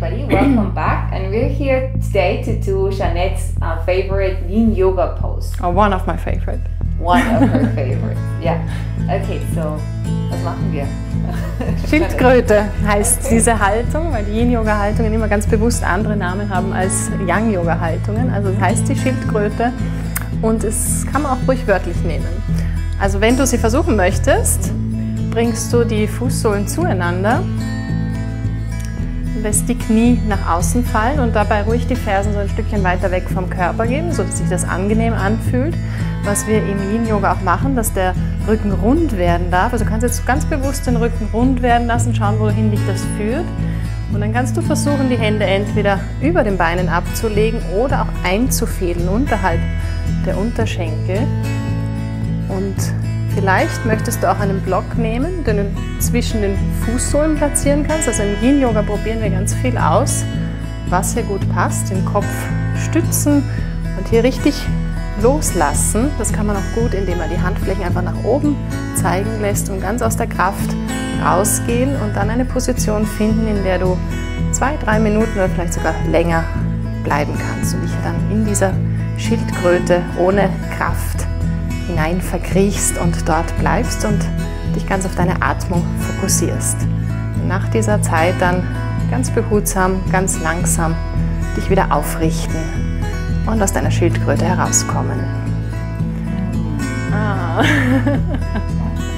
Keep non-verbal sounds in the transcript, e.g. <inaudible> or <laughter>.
everybody, welcome back and we're here today to do Jeanette's uh, favorite Yin Yoga pose. Oh, one of my favorite. One of her <laughs> favorites, yeah. Okay, so, was machen wir? <laughs> Schildkröte heißt diese Haltung, weil die Yin-Yoga-Haltungen immer ganz bewusst andere Namen haben als Yang-Yoga-Haltungen. Also das heißt die Schildkröte und es kann man auch ruhig wörtlich nehmen. Also wenn du sie versuchen möchtest, bringst du die Fußsohlen zueinander, lässt die Knie nach außen fallen und dabei ruhig die Fersen so ein Stückchen weiter weg vom Körper geben, sodass sich das angenehm anfühlt. Was wir im Yin-Yoga auch machen, dass der Rücken rund werden darf. Also du kannst jetzt ganz bewusst den Rücken rund werden lassen, schauen, wohin dich das führt. Und dann kannst du versuchen, die Hände entweder über den Beinen abzulegen oder auch einzufädeln unterhalb der Unterschenkel. Und vielleicht möchtest du auch einen Block nehmen, den du zwischen den Fußsohlen platzieren kannst. Also im Yin-Yoga probieren wir ganz viel aus, was hier gut passt. Den Kopf stützen und hier richtig loslassen. Das kann man auch gut, indem man die Handflächen einfach nach oben zeigen lässt und ganz aus der Kraft rausgehen und dann eine Position finden, in der du zwei, drei Minuten oder vielleicht sogar länger bleiben kannst und dich dann in dieser Schildkröte ohne Kraft hinein verkriechst und dort bleibst und dich ganz auf deine Atmung fokussierst. Nach dieser Zeit dann ganz behutsam, ganz langsam dich wieder aufrichten und aus deiner Schildkröte herauskommen. Ah. <laughs>